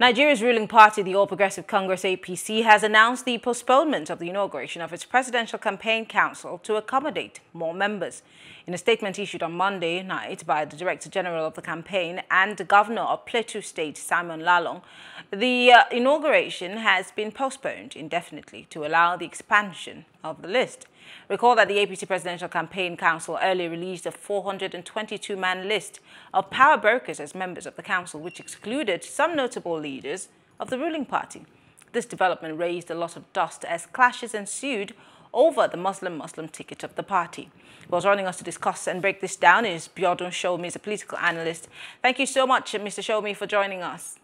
Nigeria's ruling party, the All Progressive Congress APC, has announced the postponement of the inauguration of its Presidential Campaign Council to accommodate more members. In a statement issued on Monday night by the Director General of the campaign and the Governor of Plateau State, Simon Lalong, the uh, inauguration has been postponed indefinitely to allow the expansion of the list. Recall that the APC Presidential Campaign Council earlier released a 422-man list of power brokers as members of the council, which excluded some notable leaders of the ruling party. This development raised a lot of dust as clashes ensued over the Muslim-Muslim ticket of the party. Well, joining us to discuss and break this down is Biodun Sowunmi, a political analyst. Thank you so much, Mr. Sowunmi, for joining us.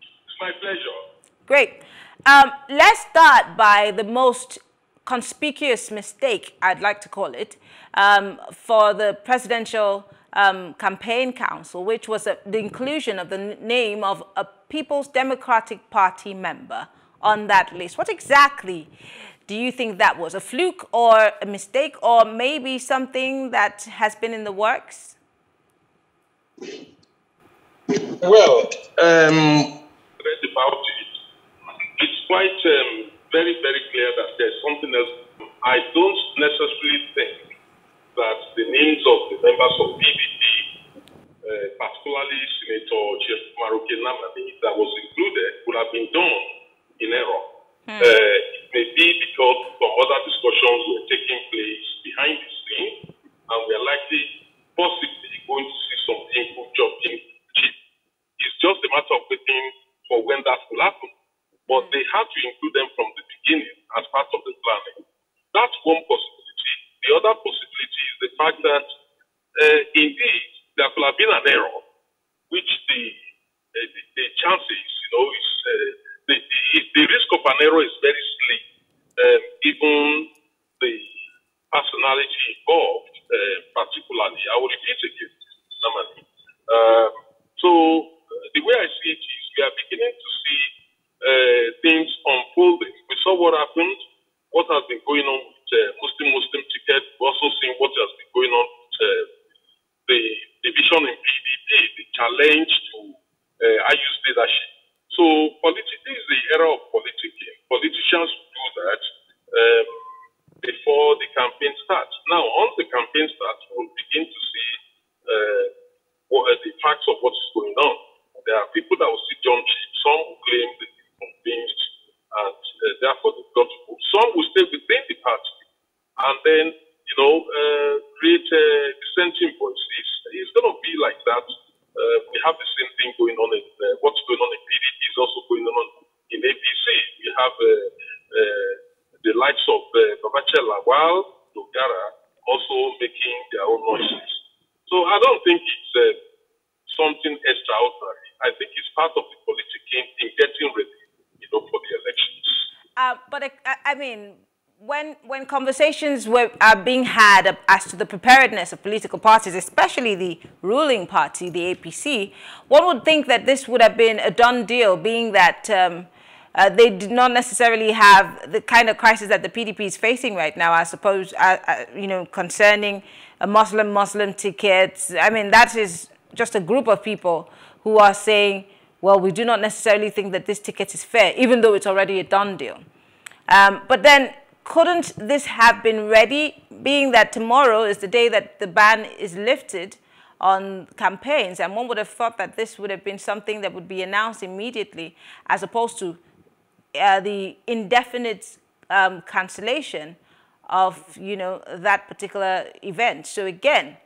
It's my pleasure. Great. Um, let's start by the most conspicuous mistake, I'd like to call it, um, for the presidential um, campaign council, which was a, the inclusion of the name of a People's Democratic Party member on that list. What exactly do you think that was? A fluke or a mistake or maybe something that has been in the works? Well, um, about it, it's quite um, very, very clear that there's something else. I don't necessarily think that the names of the members of PDP, uh, particularly Senator Chief Maroke Nnamani, that was included, would have been done in error. Hmm. Uh, it may be because some other discussions were taking place behind the scene, and we are likely, possibly, going to see some input jumping. It's just a matter of waiting for when that will happen but they had to include them from the beginning as part of the planning. That's one possibility. The other possibility is the fact that uh, indeed there could have been an error, which the uh, the, the, chances, you know, is uh, the, risk of an error is very slim. Um, even the personality involved, uh, particularly, I will repeat um, so uh, the way I see it is we are beginning to see uh, things unfolding. We saw what happened, what has been going on with uh, Muslim Muslim ticket. We also seen what has been going on with uh, the division in PDP, the challenge to uh, Ayu's leadership. So politics is the era of politicking. Politicians do that um, before the campaign starts. Now, once the campaign starts, we'll begin to see uh, what are the facts of what is going on. There are people that will see jump ship. Some will claim that convinced, and uh, therefore they've got to move. Some will stay within the party and then, you know, uh, create uh, dissenting voices. It's going to be like that. Uh, we have the same thing going on in uh, what's going on in PDP is also going on in APC. We have uh, uh, the likes of uh, Babachir Lawal, Dogara, also making their own noises. So I don't think it's uh, something extraordinary. I think it's part of the politicking in getting ready you know, for the elections. Uh, but I, I mean, when when conversations were are being had as to the preparedness of political parties, especially the ruling party, the APC, one would think that this would have been a done deal, being that um, uh, they did not necessarily have the kind of crisis that the PDP is facing right now. I suppose, uh, uh, you know, concerning a Muslim-Muslim tickets. I mean, that is just a group of people who are saying well, we do not necessarily think that this ticket is fair, even though it's already a done deal. Um, but then, couldn't this have been ready, being that tomorrow is the day that the ban is lifted on campaigns, and one would have thought that this would have been something that would be announced immediately, as opposed to uh, the indefinite um, cancellation of, you know, that particular event. So again,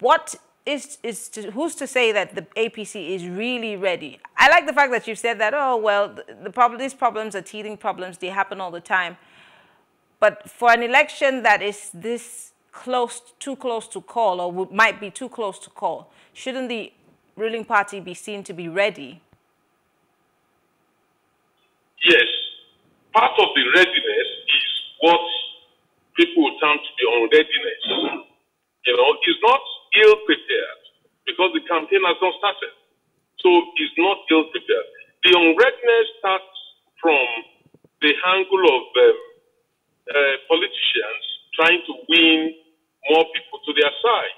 what is, is to, who's to say that the APC is really ready? I like the fact that you've said that, oh, well, the, the problem, these problems are teething problems. They happen all the time. But for an election that is this close, too close to call, or might be too close to call, shouldn't the ruling party be seen to be ready? Yes. Part of the readiness is what people term to be unreadiness. You know, it's not ill prepared because the campaign has not started. So it's not ill prepared. The unreadiness starts from the angle of um, uh, politicians trying to win more people to their side.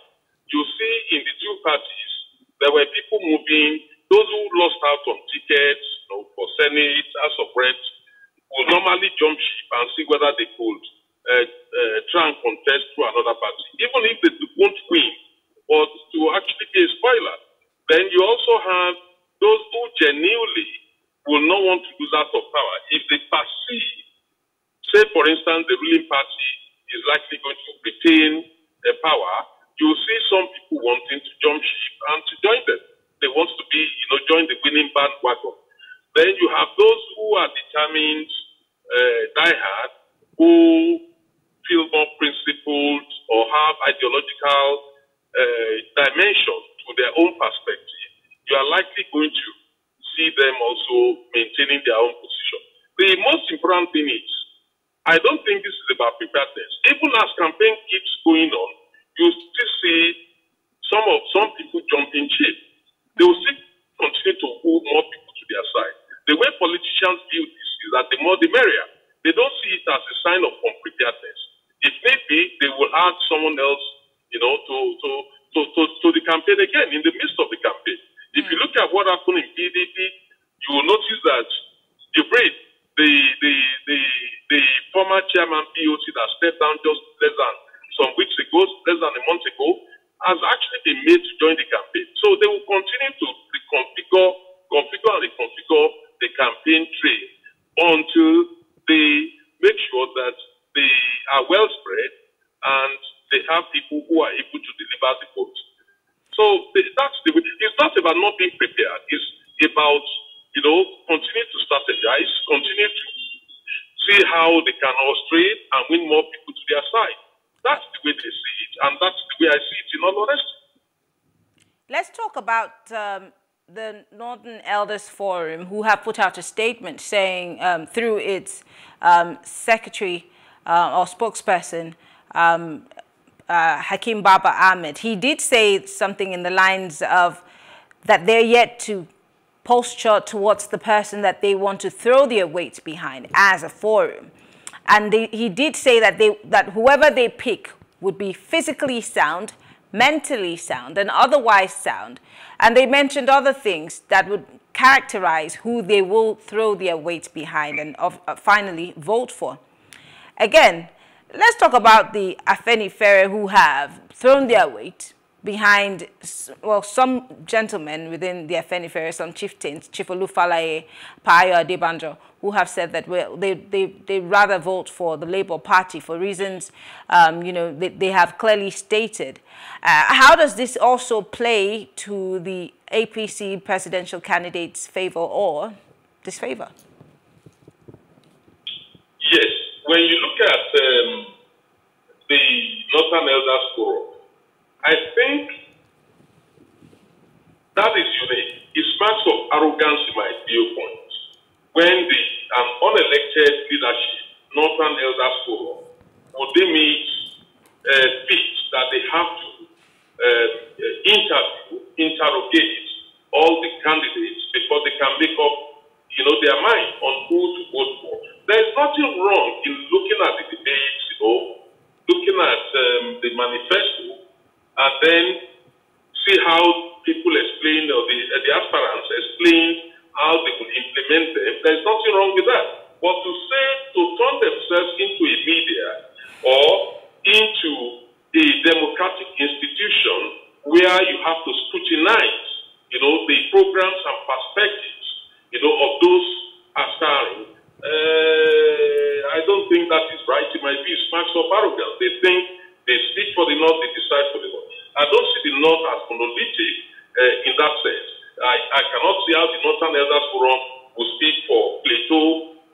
You see in the two parties, there were people moving, those who lost out on tickets you know, for Senate, House of Reps, will normally jump ship and see whether they could uh, uh, try and contest through another party, even if they won't win, but to actually be a spoiler. Then you also have those who genuinely will not want to lose out of power if they perceive, say, for instance, the ruling party is likely going to retain the power. You'll see some people wanting to jump ship and to join them. They want to be, you know, join the winning bandwagon. Then you have those who are determined uh, diehard, who feel more principled or have ideological uh, dimension to their own perspective. You are likely going to see them also maintaining their own position. The most important thing is, I don't think this is about preparedness. Even as campaign keeps going on, you still see some of some people jumping ship. They will still continue to hold more people to their side. The way politicians view this is that the more the merrier. They don't see it as a sign of unpreparedness. If need be, they will add someone else, you know, to to to, to, to the campaign again in the midst of the campaign. If you hmm. look at what happened in PDP, you will notice that Jibril, the, the, the, the former chairman POC that stepped down just less than some weeks ago, less than a month ago, has actually been made to join the campaign. So they will continue to reconfigure, configure and reconfigure campaign trail until they make sure that they are well spread and they have people who are able to deliver the vote. So that's the It's not about not being prepared. It's about, you know, continue to strategize, continue to see how they can illustrate and win more people to their side. That's the way they see it, and that's the way I see it in all honesty. Let's talk about um, the Northern Elders Forum, who have put out a statement saying um, through its um, secretary uh, or spokesperson, um, uh, Hakeem Baba Ahmed, he did say something in the lines of that they're yet to posture towards the person that they want to throw their weight behind as a forum. And they, he did say that, they, that whoever they pick would be physically sound, mentally sound, and otherwise sound. And they mentioned other things that would characterize who they will throw their weight behind and uh, finally vote for. Again, let's talk about the Afenifere who have thrown their weight behind, well, some gentlemen within the Afenifere, some chieftains, Chief Olu Falae, Payo Adebanjo, who have said that well, they, they, they rather vote for the Labour Party for reasons, um, you know, they, they have clearly stated. Uh, how does this also play to the APC presidential candidate's favour or disfavour? Yes, when you look at um, the Northern Elders Forum, I think that is unique. It sparks of arrogance in my viewpoint. When the unelected leadership, Northern Elders Forum, would they meet uh, that they have to uh, interview, interrogate all the candidates before they can make up, you know, their mind on who to vote for. There's nothing wrong in looking at the debates, you know, looking at um, the manifesto, and then see how people explain, or the, uh, the aspirants explain how they could implement them. There's nothing wrong with that. But to say, to turn themselves into a media or into a democratic institution where you have to scrutinize, you know, the programs and perspectives, you know, of those aspiring, uh, I don't think that is right. It might be marks of arrogance. They think they speak for the North, they decide for the North. I don't see the North as monolithic uh, in that sense. I, I cannot see how the Northern Elders Forum will speak for Plateau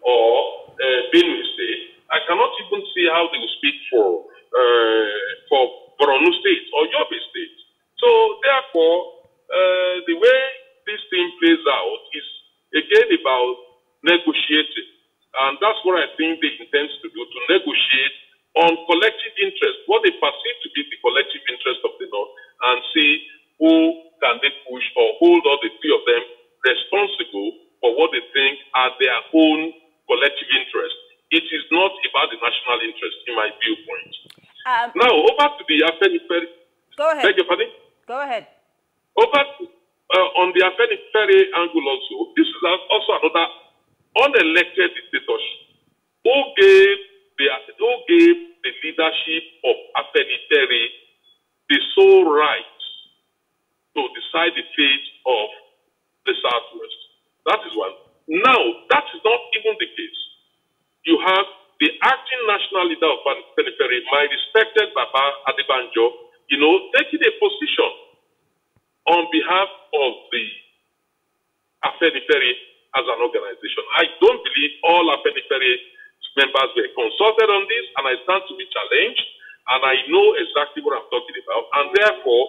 or uh, Benue State. I cannot even see how they will speak for uh, for Borno State or Yobe State. So therefore, uh, the way this thing plays out is again about negotiating. And that's what I think they intend to do, to negotiate on collective interest, what they perceive to be the collective interest see who can they push or hold all the three of them responsible for what they think are their own collective interests. It is not about the national interest, in my viewpoint. Um, now, over to the Afenifere. Go ahead. Beg your pardon? Go ahead. Over to, uh, on the Afenifere angle also, this is also another unelected dictatorship who gave the, who gave the leadership of Afenifere the sole right to decide the fate of the Southwest. That is one. Now, that is not even the case. You have the acting national leader of Afenifere, my respected Baba Adebanjo, you know, taking a position on behalf of the Afenifere as an organization. I don't believe all Afenifere members were consulted on this, and I stand to be challenged, and I know exactly what I'm talking about. And therefore,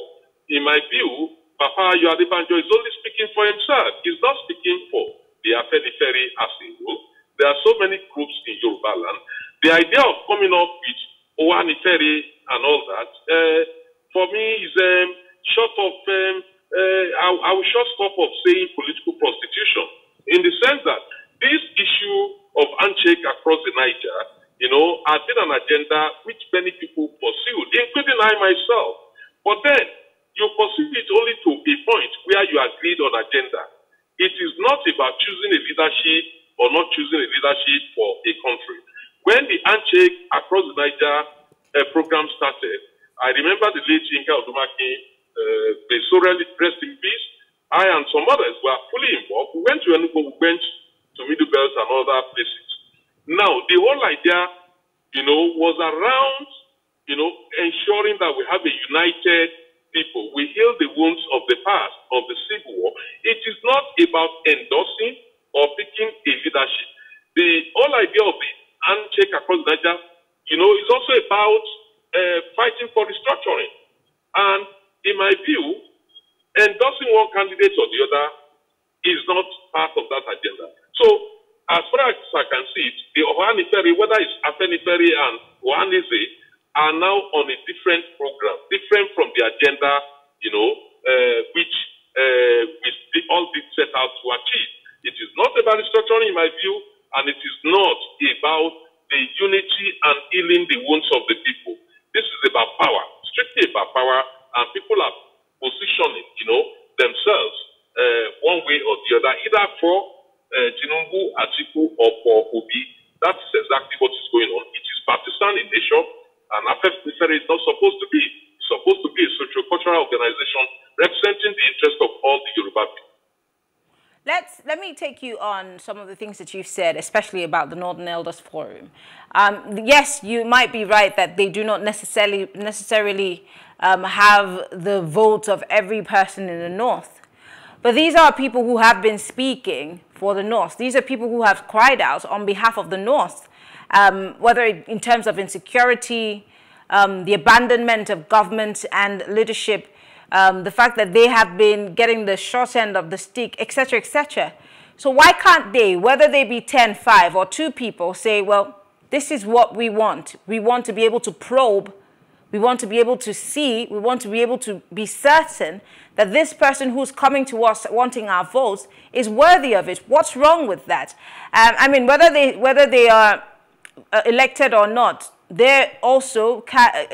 in my view, Papa Adebanjo is only speaking for himself. He's not speaking for the Afenifere as a whole. There are so many groups in Yoruba land. The idea of coming up with Owanifere and all that, uh, for me, is um, short of, um, uh, I, I will short stop of saying political prostitution in the sense that this issue of handshake across the Niger, you know, has been an agenda which many people pursued, including I myself. But then you pursue it only to a point where you agreed on agenda. It is not about choosing a leadership or not choosing a leadership for a country. When the handshake across the Niger uh, program started, I remember the late Yinka Odumakin, uh, the sorely rest in peace. I and some others were fully involved. We went to Enugu, we went to Middle Belt and other places. Now, the whole idea, you know, was around, you know, ensuring that we have a united people. We heal the wounds of the past, of the Civil War. It is not about endorsing or picking a leadership. The whole idea of the handshake across Niger, you know, is also about uh, fighting for restructuring. And in my view, endorsing one candidate or the other is not part of that agenda. So, as far as I can see it, the Ohaniferi, whether it's Afenifere and Ohanaeze, are now on a different program, different from the agenda, you know, uh, which uh, we all did set out to achieve. It is not about restructuring, in my view, and it is not about the unity and healing the wounds of the people. This is about power, strictly about power, and people are positioning, you know, themselves uh, one way or the other, either for uh, Atiku, or for Obi. That is exactly what is going on. It is partisan in nature, and AFEF is not supposed to be. It's supposed to be a socio-cultural organization representing the interest of all the Yoruba people. Let's let me take you on some of the things that you've said, especially about the Northern Elders Forum. Um, yes, you might be right that they do not necessarily necessarily um, have the vote of every person in the North, but these are people who have been speaking for the North. These are people who have cried out on behalf of the North, um, whether in terms of insecurity, um, the abandonment of government and leadership um, the fact that they have been getting the short end of the stick, etc., etc. So why can't they, whether they be 10, 5, or 2 people, say, well, this is what we want. We want to be able to probe. We want to be able to see. We want to be able to be certain that this person who's coming to us wanting our votes is worthy of it. What's wrong with that? Um, I mean, whether they, whether they are uh, elected or not, they're also,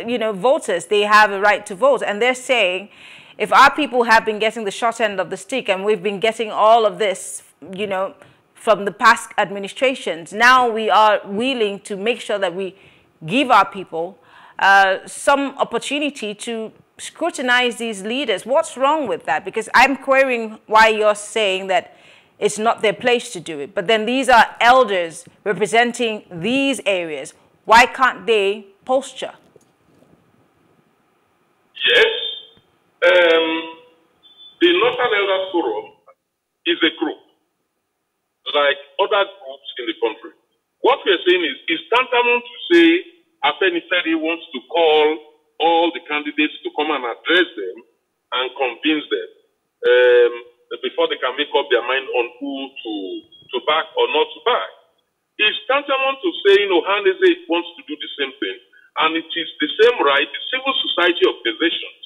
you know, voters. They have a right to vote. And they're saying, if our people have been getting the short end of the stick and we've been getting all of this, you know, from the past administrations, now we are willing to make sure that we give our people uh, some opportunity to scrutinize these leaders. What's wrong with that? Because I'm querying why you're saying that it's not their place to do it. But then these are elders representing these areas. Why can't they posture? Yes. Um, the Northern Elders Forum is a group like other groups in the country. What we're saying is, it's tantamount to say Afenifere wants to call all the candidates to come and address them and convince them um, before they can make up their mind on who to, to back or not to back. It's tantamount to saying Ohanaeze wants to do the same thing. And it is the same right the civil society organizations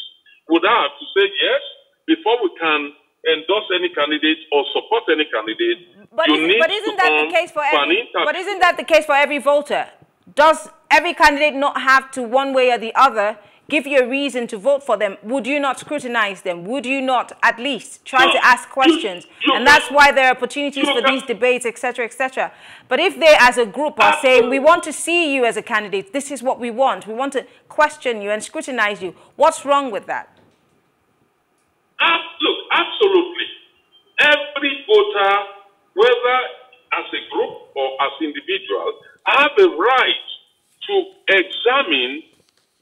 would have to say yes before we can endorse any candidate or support any candidate. But, is, but isn't that the case for every? But isn't that the case for every voter? Does every candidate not have to, one way or the other, give you a reason to vote for them, would you not scrutinize them? Would you not at least try to ask questions? And that's why there are opportunities for these debates, etc., etc. But if they, as a group, are saying, we want to see you as a candidate, this is what we want, we want to question you and scrutinize you, what's wrong with that? look, absolutely. Every voter, whether as a group or as individuals, have a right to examine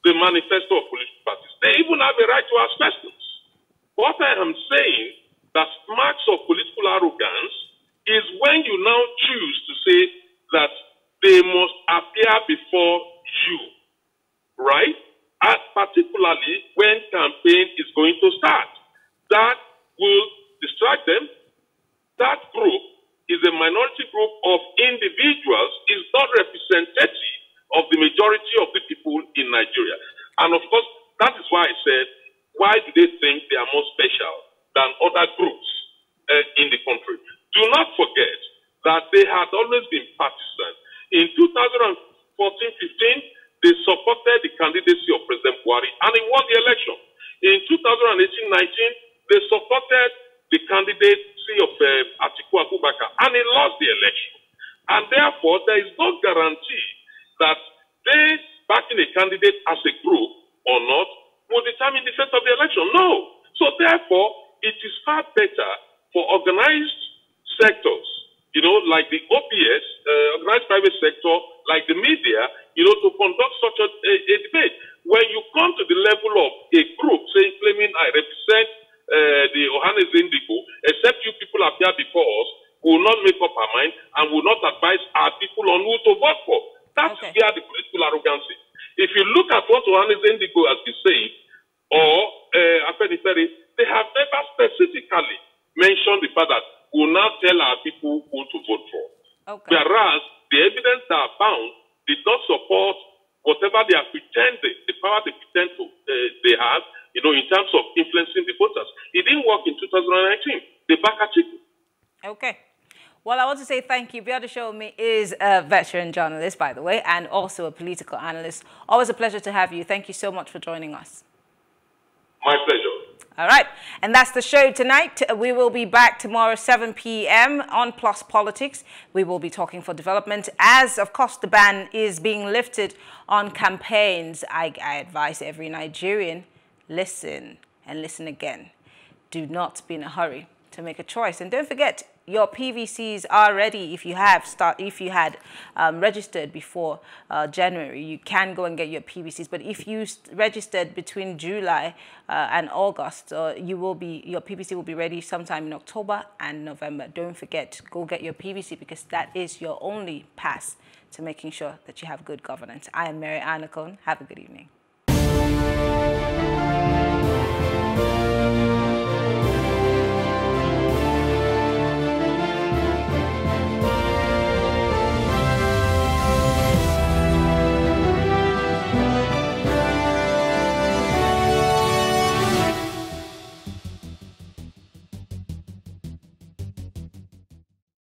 the manifesto of political parties. They even have a right to ask questions. What I am saying that marks of political arrogance is when you now choose to say that they must appear before you, right? And particularly when campaign is going to start. That will distract them. That group is a minority group of individuals, is not representative of the majority of the people in Nigeria. And of course, that is why I said, why do they think they are more special than other groups uh, in the country? Do not forget that they had always been partisan. In 2014-15, they supported the candidacy of President Buhari and he won the election. In 2018-19, they supported the candidacy of uh, Atiku Abubakar and he lost the election. And therefore, there is no guarantee that they backing a candidate as a group or not will determine the fate of the election. No. So therefore, it is far better for organized sectors, you know, like the OPS, uh, organized private sector, like the media, you know, to conduct such a, a, a, debate. When you come to the level of a group saying, claiming I represent uh, the Ohanaeze Ndigbo, except you people appear before us, will not make up our mind and will not advise our people on who to vote for. That's okay. where the political arrogance is. If you look at what Ohanaeze Ndigbo has been saying, or uh, Afenifere, they have never specifically mentioned the fact that we will now tell our people who to vote for. Okay. Whereas the evidence that are found did not support whatever they are pretending, the power they pretend to, uh, they have, you know, in terms of influencing the voters. It didn't work in 2019. They back at. Well, I want to say thank you. Biodun Sowunmi is a veteran journalist, by the way, and also a political analyst. Always a pleasure to have you. Thank you so much for joining us. My pleasure. All right. And that's the show tonight. We will be back tomorrow, 7 p.m. on Plus Politics. We will be talking for development as, of course, the ban is being lifted on campaigns. I, I advise every Nigerian, listen and listen again. Do not be in a hurry to make a choice. And don't forget, your PVCs are ready. If you have start if you had um, registered before uh, January you can go and get your PVCs but if you registered between July uh, and August uh, you will be your PVC will be ready sometime in October and November. Don't forget go get your PVC because that is your only pass to making sure that you have good governance. I am Mary Anacone have a good evening